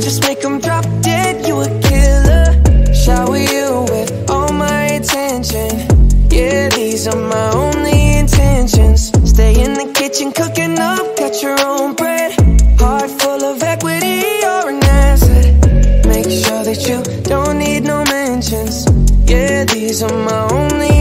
Just make them drop dead, you a killer. Shower you with all my attention. Yeah, these are my only intentions. Stay in the kitchen cooking up, got your own bread. Heart full of equity, you're an asset. Make sure that you don't need no mentions. Yeah, these are my only